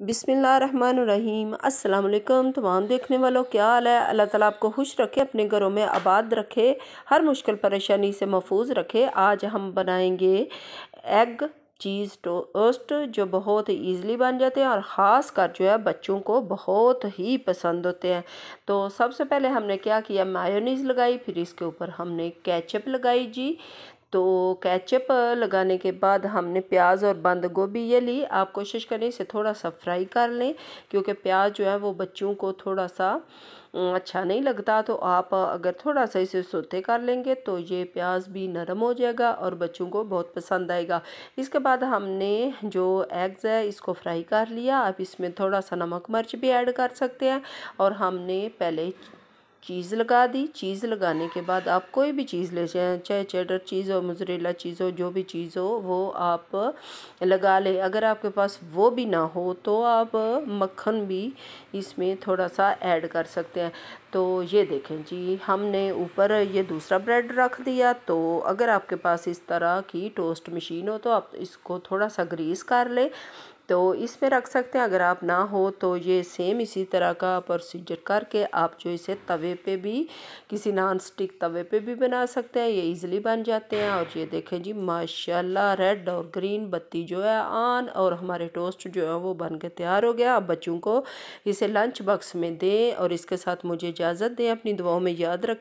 بسم اللہ الرحمن الرحیم السلام علیکم تمام دیکھنے والوں، کیا حال ہے؟ اللہ تعالیٰ آپ کو خوش رکھے، اپنے گھروں میں آباد رکھے، ہر مشکل پریشانی سے محفوظ رکھے۔ آج ہم بنائیں گے ایگ چیز ٹوسٹ جو بہت ایزلی بن جاتے ہیں اور خاص کر جو ہے بچوں کو بہت ہی پسند ہوتے ہیں۔ تو سب سے پہلے ہم نے کیا کیا؟ مایونیز لگائی، پھر اس کے اوپر ہم نے کیچپ لگائی۔ جی تو کیچپ لگانے کے بعد ہم نے پیاز اور بند گوبھی یہ لی۔ آپ کوشش کریں اسے تھوڑا سا فرائی کر لیں، کیونکہ پیاز جو ہے وہ بچوں کو تھوڑا سا اچھا نہیں لگتا۔ تو آپ اگر تھوڑا سا اسے سوتے کر لیں گے تو یہ پیاز بھی نرم ہو جائے گا اور بچوں کو بہت پسند آئے گا۔ اس کے بعد ہم نے جو ایگز ہے، اس کو فرائی کر لیا۔ آپ اس میں تھوڑا سا نمک مرچ بھی ایڈ کر سکتے ہیں۔ اور ہم نے پہلے چیز لگا دی، چیز لگانے کے بعد آپ کوئی بھی چیز لے جائیں چاہے چیڈر، چیز ہو مزریلا چیز ہو، جو بھی چیز ہو، وہ آپ لگا لیں۔ اگر آپ کے پاس وہ بھی نہ ہو تو آپ مکھن بھی اس میں تھوڑا سا ایڈ کر سکتے ہیں۔ تو یہ دیکھیں جی ہم نے اوپر یہ دوسرا بریڈ رکھ دیا۔ تو اگر آپ کے پاس اس طرح کی ٹوسٹ مشین ہو تو آپ اس کو تھوڑا سا گریس کر لیں۔ تو اس میں رکھ سکتے ہیں۔ اگر آپ نہ ہو تو یہ سیم اسی طرح کا پروسیجر کر کے آپ جو اسے توے پہ بھی کسی نان سٹک توے پہ بھی بنا سکتے ہیں۔ یہ ایزلی بن جاتے ہیں۔ اور یہ دیکھیں جی ماشاءاللہ ریڈ اور گرین بتی جو ہے آن اور ہمارے ٹوسٹ جو ہے وہ بن کے تیار ہو گیا۔ اب بچوں کو اسے لنچ باکس میں دیں اور اس کے ساتھ مجھے اجازت دیں، اپنی دعاؤں میں یاد رکھیں۔